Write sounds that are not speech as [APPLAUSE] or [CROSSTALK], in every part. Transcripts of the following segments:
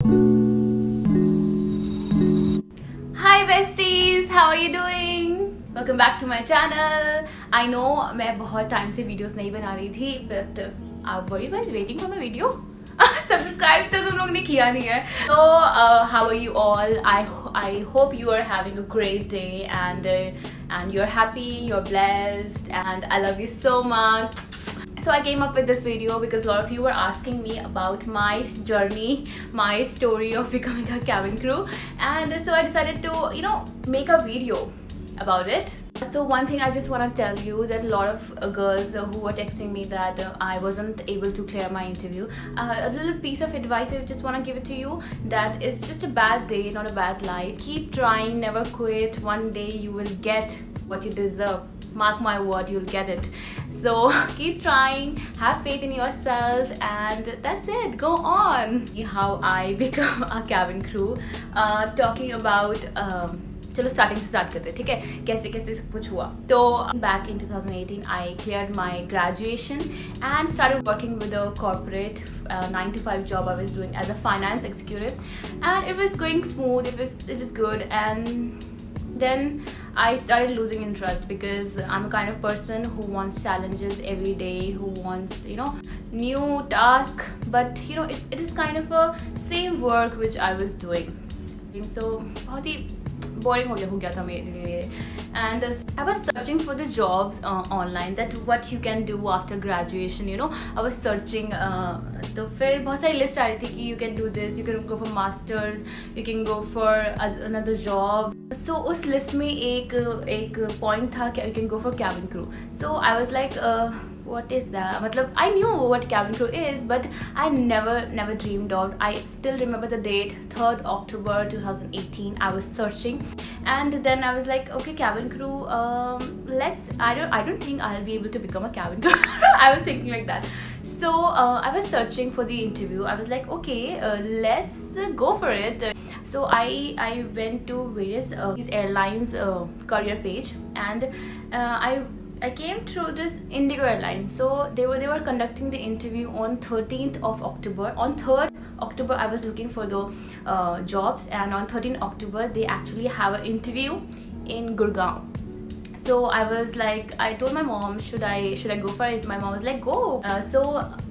Hi besties, how are you doing? Welcome back to my channel. I know मैं बहुत time से videos नहीं बना रही थी but uh, were you guys waiting for my video? [LAUGHS] Subscribe तो तुम लोग ने किया नहीं है तो how are you all I I hope you are having a great day and and you are happy you are blessed and I love you so much so i came up with this video because a lot of you were asking me about my journey my story of becoming a cabin crew. And so i decided to you know make a video about it. So one thing i just want to tell you that a lot of uh, girls uh, who were texting me that uh, i wasn't able to clear my interview uh, a little piece of advice i just want to give it to you that it's just a bad day not a bad life. Keep trying never quit. One day you will get what you deserve mark my word you'll get it so keep trying have faith in yourself and that's it go on how i become a cabin crew uh, talking about um, चलो starting से start करते हैं ठीक है कैसे कैसे सब कुछ हुआ तो back in 2018 I clear my graduation and started working with a corporate 9 to 5 job I was doing as a finance executive and it was going smooth it was it was good and then I started losing interest because I'm a kind of person who wants challenges every day, who wants, you know, new task, but you know, it, it is kind of a same work which I was doing. So, बहुत ही boring हो गया हो गया था मेरे लिए and uh, I was searching for the jobs uh, online that what you can do after graduation you know I was searching uh, तो फिर बहुत सारी लिस्ट आ रही थी कि you can do this you can go for masters you can go for another job so उस list में एक एक पॉइंट था you can go for cabin crew so I was like uh, what is that matlab i knew what cabin crew is but i never never dreamed of i still remember the date 3rd october 2018 i was searching and then i was like okay cabin crew um, let's i don't i don't think i'll be able to become a cabin crew [LAUGHS] i was thinking like that so uh, i was searching for the interview i was like okay uh, let's uh, go for it so i i went to various uh, these airlines uh, career page and uh, i I came through this Indigo airline. So they were they were conducting the interview on 13th of October. On 3rd October, I was looking for the uh, jobs, and on 13th October, they actually have an interview in Gurgaon. So I was like, I told my mom, should I should I go for it? My mom was like, go. Uh, so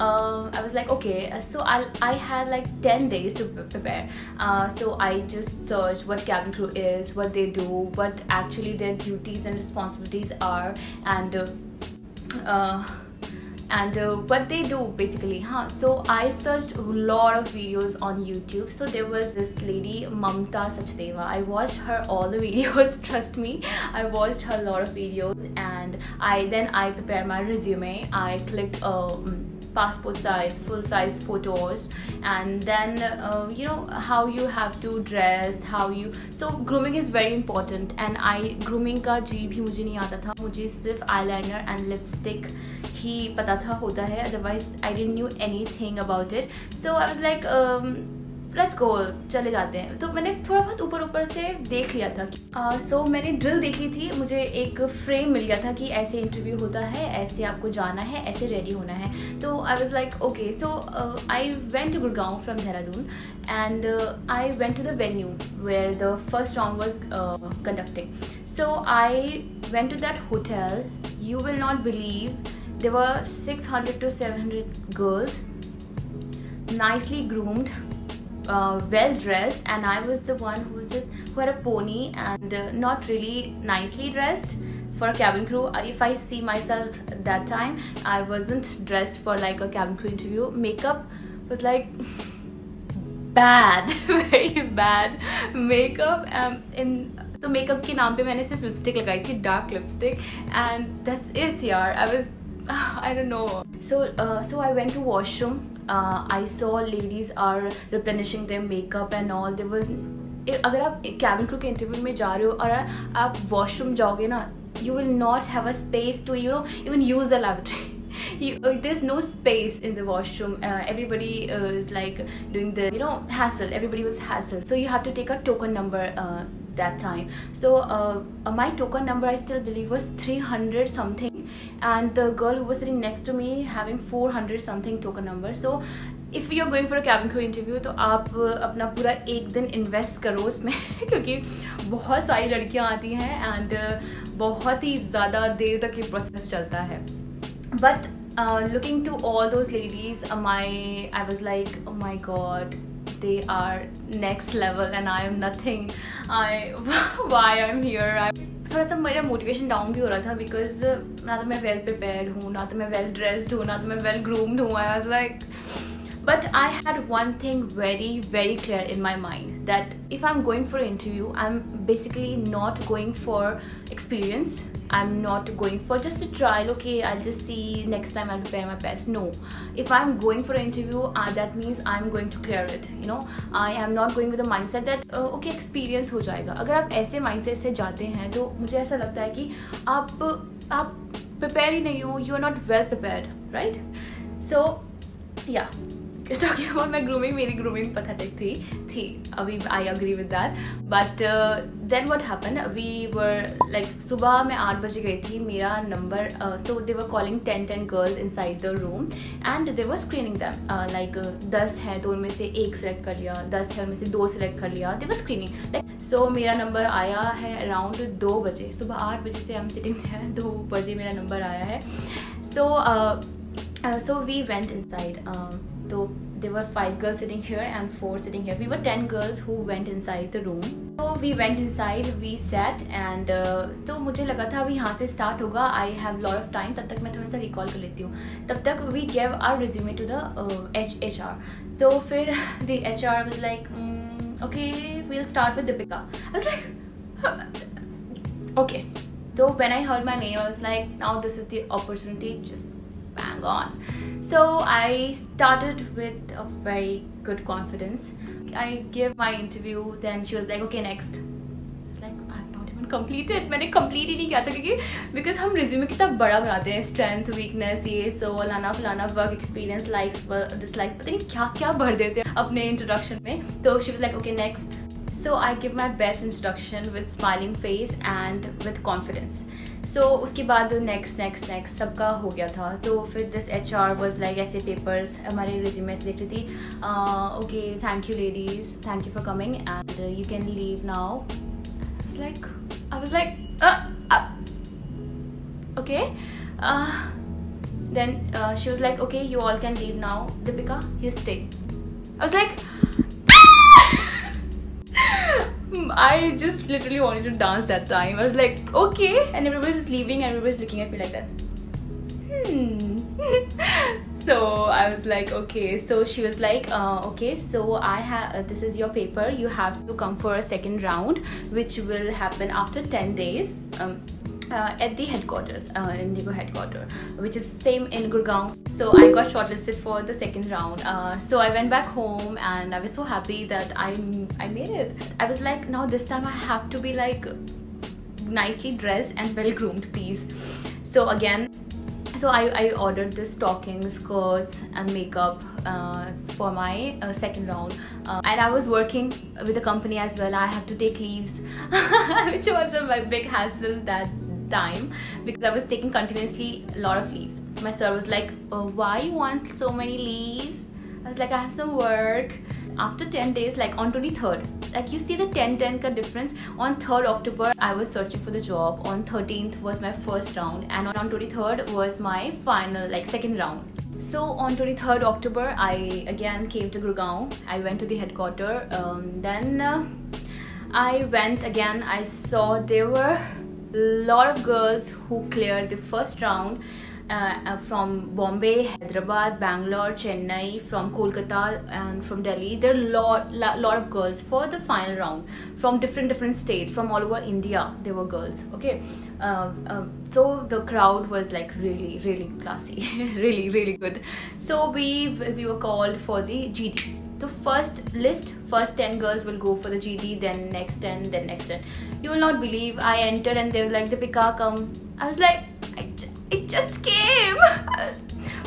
uh, I was like, okay. So I I had like 10 days to prepare. Uh, so I just searched what cabin crew is, what they do, what actually their duties and responsibilities are, and uh, and uh, what they do basically huh? So i searched a lot of videos on youtube. So there was this lady mamta sachdeva. I watched her all the [LAUGHS] videos trust me. I watched her a lot of videos and i then i prepared my resume. I clicked uh, mm, passport size full size photos. And then uh, you know how you have to dress how you so grooming is very important. And i grooming ka ji bhi mujhe nahi aata tha. Mujhe sirf eyeliner and lipstick ही पता था होता है otherwise I didn't knew anything about it so I like like let's go चले जाते हैं। तो मैंने थोड़ा बहुत ऊपर ऊपर से देख लिया था सो uh, so, मैंने ड्रिल देखी थी मुझे एक फ्रेम मिल गया था कि ऐसे इंटरव्यू होता है ऐसे आपको जाना है ऐसे रेडी होना है। तो I was like okay so I went to Gurgaon from Dehradun and I went to the venue where the first round was conducting so I went to that hotel you will not believe they were six hundred to seven hundred girls nicely groomed uh, well dressed and I was the one who was just who had a pony and uh, not really nicely dressed for a cabin crew if I see myself that time I wasn't dressed for like a cabin crew interview makeup was like [LAUGHS] bad [LAUGHS] very bad makeup um, in तो makeup के नाम पे मैंने सिर्फ lipstick लगाई थी dark lipstick and that's it यार I was [SIGHS] I don't know so so I went to washroom uh, I saw ladies are replenishing their makeup and all. There was अगर आप कैबिन क्रू के interview में जा रहे हो और आप वॉशरूम जाओगे ना you will not have a space to you know even use the lavatory you, uh, there's no space in the washroom uh, everybody uh, is like doing the you know hassle everybody was hassle so you have to take a token number uh, that time so uh, uh, my token number i still believe was 300 something and the girl who was sitting next to me having 400 something token number so if you are going for a cabin crew interview तो आप अपना पूरा एक दिन invest करो उसमें, [LAUGHS] क्योंकि बहुत सारी लड़कियाँ आती हैं एंड बहुत ही ज़्यादा देर तक ये प्रोसेस चलता है। But looking to all those ladies my I was like my god they are next level and I am nothing I [LAUGHS] why I'm here I थोड़ा सा मेरा मोटिवेशन डाउन भी हो रहा था बिकॉज ना तो मैं वेल प्रिपेयर्ड हूँ ना तो मैं वेल ड्रेस्ड हूँ ना तो मैं वेल ग्रूम्ड हूँ I was like but i had one thing very very clear in my mind that if i'm going for an interview i'm basically not going for experience I'm not going for just a trial okay I'll just see next time I'll prepare my best no if I'm going for an interview uh, that means I'm going to clear it you know I am not going with the mindset that uh, okay experience हो जाएगा अगर आप ऐसे mindset से जाते हैं तो मुझे ऐसा लगता है कि आप आप prepare ही नहीं हो you are not well prepared right so yeah Talking about my grooming मेरी ग्रूमिंग पथेटिक थी थी, अभी I agree with that but then what happen we were like सुबह मैं आठ बजे गई थी, मेरा number so they were calling ten ten girls inside the room and they were screening them like दस हैं तो उनमें से एक सेलेक्ट कर लिया, दस है उनमें से दो सेलेक्ट कर लिया दे वर स्क्रीनिंग लाइक सो मेरा नंबर आया है अराउंड दो बजे, सुबह आठ बजे से हम सिटिंग हैं दो बजे मेरा नंबर आया है. So so we went inside so there were five girls sitting here and four sitting here we were 10 girls who went inside the room so we went inside we sat and uh, तो मुझे लगा था अभी यहाँ से start होगा I have lot of time तब तक मैं थोड़ा सा रिकॉल कर लेती हूँ तब तक gave our resume to the H H R तो फिर the H R was like okay we'll start with Deepika I like okay so when i heard my name i was like now this is the opportunity just bang on so I started with a very good confidence. I gave my interview, then she was like, okay, next. like I've not even completed. मैंने complete ही नहीं किया था क्योंकि because हम resume कितना बड़ा बनाते हैं strength, weakness, ये so लाना फलाना work experience, likes, dislikes, पता नहीं क्या क्या भर देते हैं अपने introduction में. So she was like, okay, next. So I give my best introduction with smiling face and with confidence. So so, उसके बाद नेक्स्ट नेक्स्ट नेक्स्ट सबका हो गया था तो फिर this H R was like ऐसे पेपर्स हमारे रिज्यूमे से लिख रही थी okay thank you ladies thank you for coming and you can leave now like I was like okay uh, then uh, she was like okay you all can leave now Deepika you stay I was like I just literally wanted to dance that time. I was like, okay, and everybody's leaving, and everybody's looking at me like that. Hmm. [LAUGHS] so I was like, okay. So she was like, uh, okay, so I have uh, this is your paper. You have to come for a second round, which will happen after 10 days. Um, at the headquarters, uh, Indigo headquarters, which is same in Gurgaon. So I got shortlisted for the second round. Uh, so I went back home and I was so happy that I I made it. I was like, now this time I have to be like nicely dressed and well groomed, please. So again, so I, I ordered the stockings, skirts and makeup uh, for my uh, second round uh, and I was working with the company as well I have to take leaves [LAUGHS] which was a big hassle that time because I was taking continuously a lot of leaves. My sir was like, oh, why you want so many leaves? I was like, I have some work. After 10 days, like on 23rd, like you see the 10-10 ka difference. On 3rd October, I was searching for the job. On 13th was my first round and on 23rd was my final, like second round. So on 23rd October, I again came to Gurgaon. I went to the headquarter. Um, then uh, I went again. I saw there were lot of girls who cleared the first round uh, uh, from Bombay, Hyderabad, Bangalore, Chennai, from Kolkata and from Delhi. There are lot, lot of girls for the final round from different different states from all over India. There were girls. Okay, uh, uh, so the crowd was like really really classy, [LAUGHS] really really good. So we we were called for the GD the first list first 10 girls will go for the GD then next 10 then next 10 you will not believe I entered and they were like Deepika come. I was like I it just came. [LAUGHS]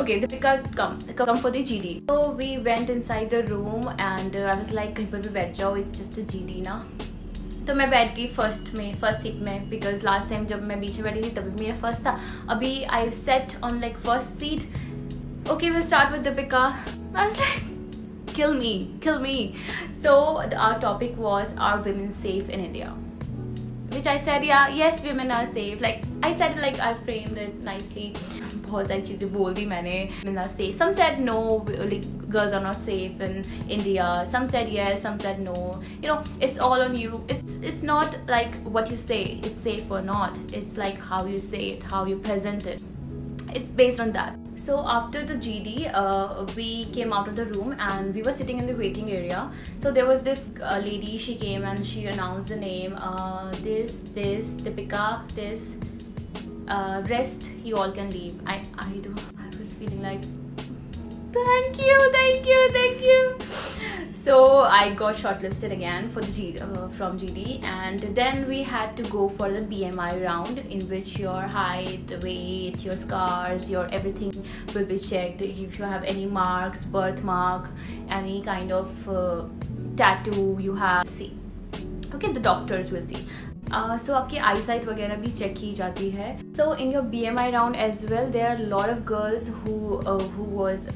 Okay Deepika come come for the GD so we went inside the room and uh, I was like it's just a GD now तो मैं बैठ गई first में first seat में because last time जब मैं बीच में बैठी थी तभी मेरा फर्स्ट था। अभी on like first seat. okay, we'll start with the Deepika kill me, kill me. So the, our topic was are women safe in India? Which I said, yeah, yes, women are safe. Like I said, like I framed it nicely. बहुत सारी चीज़ें बोल दी मैंने women are safe. Some said no, like girls are not safe in India. Some said yes, some said no. You know, it's all on you. It's it's not like what you say. It's safe or not. It's like how you say it, how you present it. It's based on that. So after the GD, uh, we came out of the room and we were sitting in the waiting area. So there was this uh, lady, she came and she announced the name, uh, this, this, Deepika, this, uh, rest, you all can leave. I, I, do, I was feeling like, thank you, thank you, thank you so I got shortlisted again for the G, uh, from GD and then we had to go for the BMI round in which your height, weight, your scars, your everything will be checked if you have any marks, birthmark, any kind of uh, tattoo you have see okay the doctors will see uh, so आपकी आई site वगैरह भी check की जाती है so in your B M I round as well there are lot of girls who was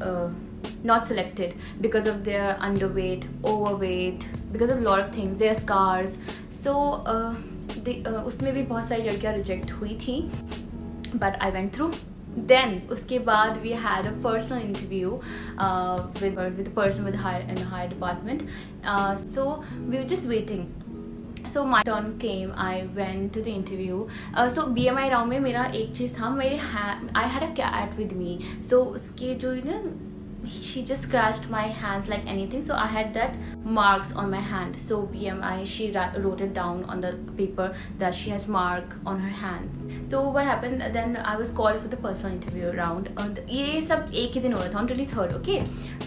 not selected because of their underweight overweight because of a lot of things their scars so uh, they, uh, उसमें भी बहुत सारी लड़कियाँ reject हुई थी but I went through then uske baad we had a personal interview uh, with with a person with high in a higher department uh, so we were just waiting so my turn came I went to the interview uh, so BMI round में मेरा एक चीज़ था मेरे I had a cat with me so उसके जो ना she just scratched my hands like anything so i had that marks on my hand. So bmi she wrote it down on the paper that she has mark on her hand. So what happened then i was called for the personal interview round. Uh, and ye sab ek hi din ho raha on 23rd okay?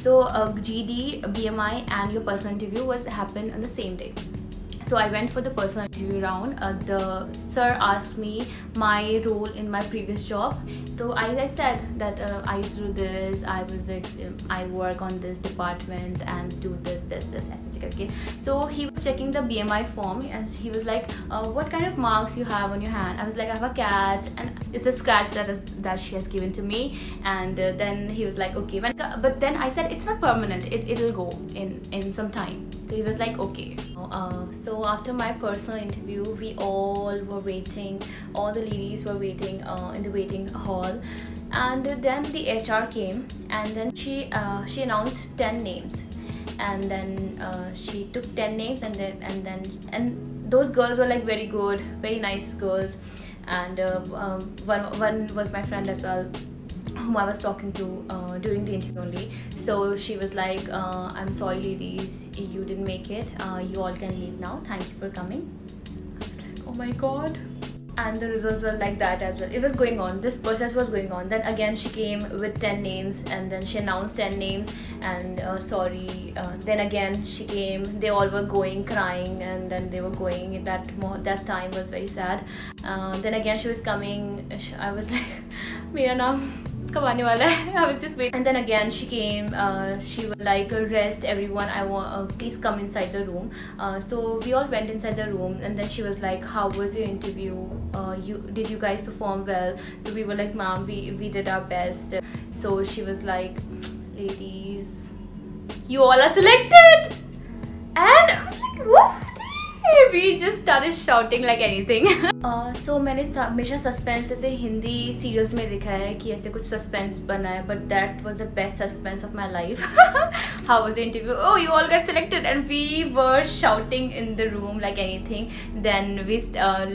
So uh, gd bmi and your personal interview was happened on the same day so I went for the personal interview round. Uh, the sir asked me my role in my previous job. So I, I said that uh, I used to do this. I was I work on this department and do this, this, this. Okay. So he was checking the BMI form and he was like, uh, "What kind of marks you have on your hand?" I was like, "I have a cat and it's a scratch that is that she has given to me." And uh, then he was like, "Okay." But then I said, "It's not permanent. It it'll go in in some time." So he was like, "Okay." Uh, so after my personal interview we all were waiting all the ladies were waiting uh, in the waiting hall and then the hr came and then she uh, she announced 10 names and then uh, she took 10 names and then and then and those girls were like very good very nice girls and uh, um, one, one was my friend as well whom I was talking to uh, during the interview only so she was like uh, i'm sorry ladies you didn't make it. Uh, you all can leave now. Thank you for coming. I was like oh my god. And the results were like that as well. It was going on. This process was going on. Then again she came with 10 names and then she announced 10 names and uh, sorry uh, then again she came. They all were going crying and then they were going. That that time was very sad. Uh, then again she was coming. I was [LAUGHS] like mira now कब आने वाला है I was just waiting and then again she came uh, she was like rest everyone I want uh, please come inside the room uh, so we all went inside the room and then she was like how was your interview uh, you did you guys perform well so we were like mom we we did our best so she was like ladies you all are selected and I was like what we just started shouting like anything. [LAUGHS] uh, so मैंने हमेशा suspense ऐसे Hindi serials में देखा है कि ऐसे कुछ suspense बना है but that was the best suspense of my life [LAUGHS] how was the interview oh you all got selected and we were shouting in the room like anything then we uh,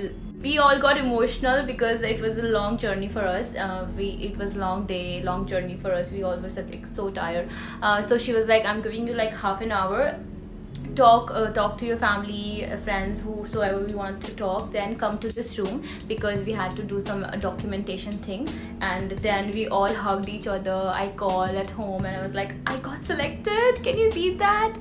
we all got emotional because it was a long journey for us uh, we it was long day long journey for us we all were like so tired uh, so she was like i'm giving you like half an hour talk uh, talk to your family uh, friends whosoever we want to talk then come to this room because we had to do some uh, documentation thing. And then we all hugged each other. I called at home and i was like i got selected. Can you beat that?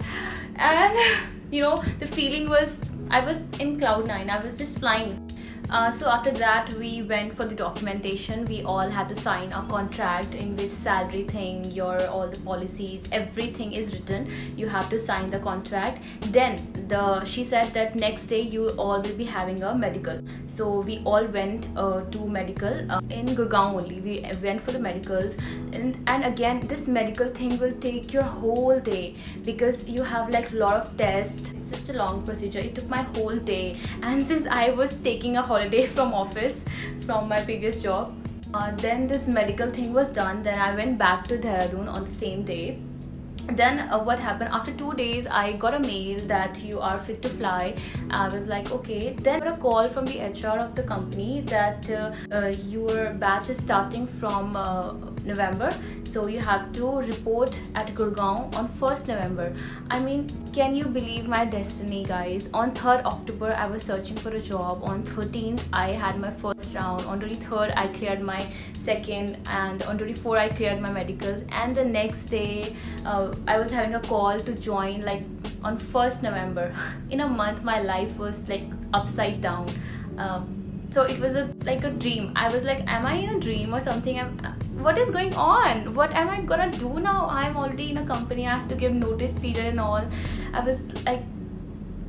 And [LAUGHS] you know the feeling was i was in cloud nine. I was just flying uh, so after that we went for the documentation. We all had to sign a contract in which salary thing your all the policies everything is written. You have to sign the contract. Then the she said that next day you all will be having a medical. So we all went uh, to medical uh, in gurgaon only. We went for the medicals. And and again this medical thing will take your whole day because you have like a lot of tests. It's just a long procedure. It took my whole day. And since i was taking a holiday [LAUGHS] from office from my previous job. Uh, then this medical thing was done. Then I went back to Dehradun on the same day. Then uh, what happened after two days I got a mail that you are fit to fly I was like okay then I got a call from the HR of the company that uh, uh, your batch is starting from uh, November so you have to report at Gurgaon on 1st November. I mean, can you believe my destiny, guys? On 3rd October, I was searching for a job. On 13th, I had my first round. On 23rd, I cleared my second, and on 24th, I cleared my medicals. And the next day, uh, I was having a call to join like on 1st November. [LAUGHS] In a month, my life was like upside down. Um, so it was a like a dream. I was like am i in a dream or something? I'm, what is going on? What am i gonna do now? I'm already in a company. I have to give notice period and all. I was like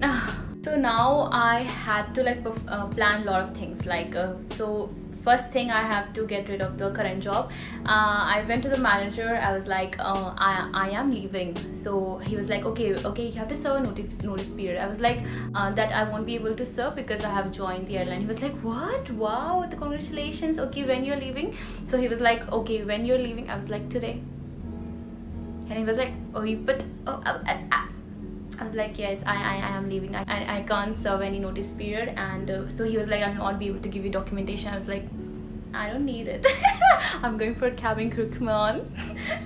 [SIGHS] so now i had to like uh, plan a lot of things. Like uh, so first thing I have to get rid of the current job. Uh, I went to the manager. I was like, uh, I, I am leaving. So he was like, okay, okay, you have to serve a notice, notice period. I was like, uh, that I won't be able to serve because I have joined the airline. He was like, what? Wow, the congratulations. Okay, when you're leaving. So he was like, okay, when you're leaving. I was like, today. And he was like, oh, but oh, uh I was like, yes, I, I, I am leaving. I, I, can't serve any notice period. And uh, so he was like, I'll not be able to give you documentation. I was like, I don't need it. [LAUGHS] I'm going for a cabin crew, come on.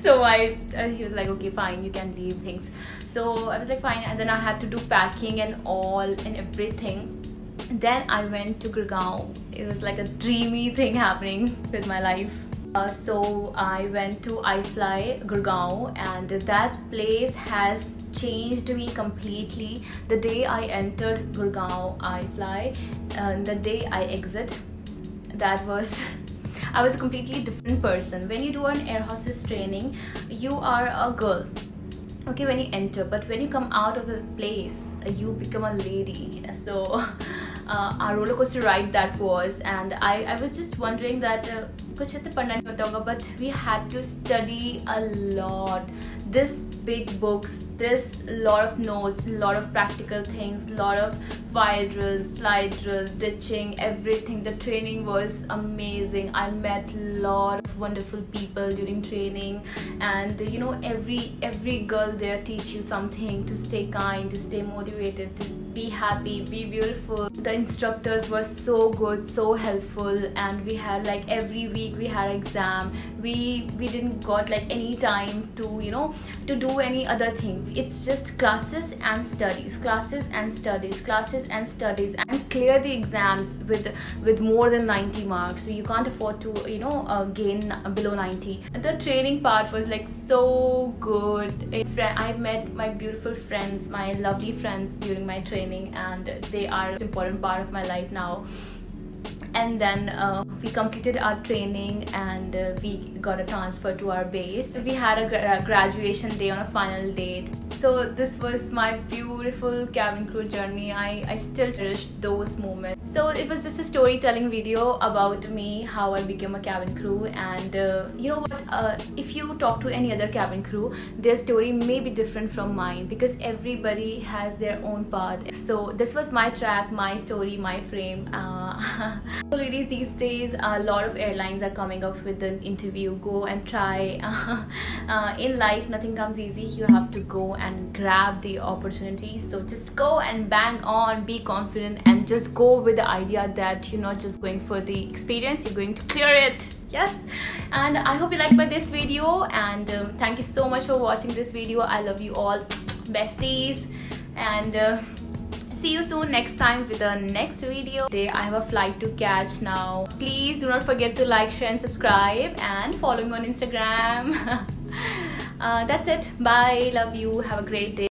so I, uh, he was like, okay, fine, you can leave things. So I was like, fine. And then I had to do packing and all and everything. Then I went to Gurgaon. It was like a dreamy thing happening with my life. Uh, so I went to iFly Gurgaon and that place has changed me completely the day I entered Gurgaon iFly and the day I exit that was [LAUGHS] I was a completely different person when you do an air hostess training you are a girl okay when you enter but when you come out of the place you become a lady so [LAUGHS] uh, our roller coaster ride that was and I, I was just wondering that uh, कुछ ऐसे पढ़ना नहीं होता होगा but we had to study a lot this big books this lot of notes lot of practical things a lot of fire drills slide drills ditching everything. The training was amazing. I met a lot of wonderful people during training. And you know every every girl there teach you something to stay kind to stay motivated to be happy be beautiful. The instructors were so good so helpful. And we had like every week we had exam. We we didn't got like any time to you know to do any other thing it's just classes and studies classes and studies classes and studies and clear the exams with with more than 90 marks. So you can't afford to you know uh, gain below 90 and the training part was like so good. I met my beautiful friends my lovely friends during my training and they are an important part of my life now and then uh, we completed our training and uh, we got a transfer to our base. We had a, gra graduation day on a final date so this was my beautiful cabin crew journey. I i still cherish those moments. So it was just a storytelling video about me how i became a cabin crew and uh, you know what? Uh, if you talk to any other cabin crew their story may be different from mine because everybody has their own path. So this was my track my story my frame. Uh, [LAUGHS] so ladies these days a lot of airlines are coming up with an interview. Go and try. [LAUGHS] Uh, in life nothing comes easy. You have to go and grab the opportunity. So just go and bang on be confident and just go with the idea that you're not just going for the experience you're going to clear it. Yes? And i hope you liked my this video and um, thank you so much for watching this video. I love you all. Besties. And uh, see you soon next time with the next video. Today i have a flight to catch now. Please do not forget to like share and subscribe and follow me on instagram [LAUGHS] uh, that's it. Bye. Love you. Have a great day